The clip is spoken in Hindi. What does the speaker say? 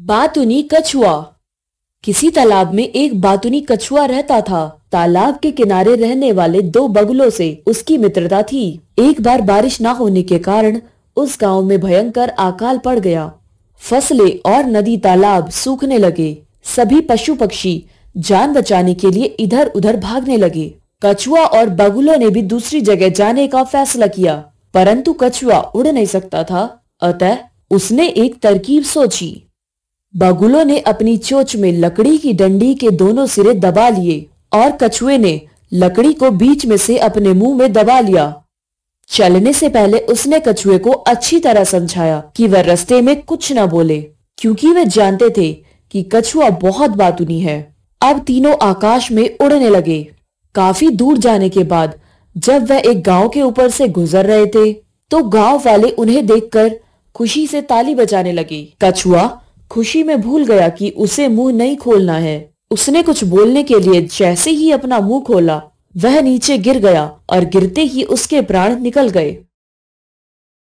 बातुनी कछुआ। किसी तालाब में एक बातुनी कछुआ रहता था। तालाब के किनारे रहने वाले दो बगुलों से उसकी मित्रता थी। एक बार बारिश न होने के कारण उस गाँव में भयंकर अकाल पड़ गया। फ़सलें और नदी तालाब सूखने लगे। सभी पशु पक्षी जान बचाने के लिए इधर उधर भागने लगे। कछुआ और बगुलों ने भी दूसरी जगह जाने का फैसला किया। परंतु कछुआ उड़ नहीं सकता था। अतः उसने एक तरकीब सोची। बगुलों ने अपनी चोच में लकड़ी की डंडी के दोनों सिरे दबा लिए और कछुए ने लकड़ी को बीच में से अपने मुँह में दबा लिया। चलने से पहले उसने कछुए को अच्छी तरह समझाया कि वह रस्ते में कुछ न बोले, क्योंकि वे जानते थे कि कछुआ बहुत बातुनी है। अब तीनों आकाश में उड़ने लगे। काफ़ी दूर जाने के बाद जब वह एक गाँव के ऊपर से गुजर रहे थे तो गाँव वाले उन्हें देखकर खुशी से ताली बजाने लगे। कछुआ खुशी में भूल गया कि उसे मुँह नहीं खोलना है। उसने कुछ बोलने के लिए जैसे ही अपना मुँह खोला, वह नीचे गिर गया और गिरते ही उसके प्राण निकल गए।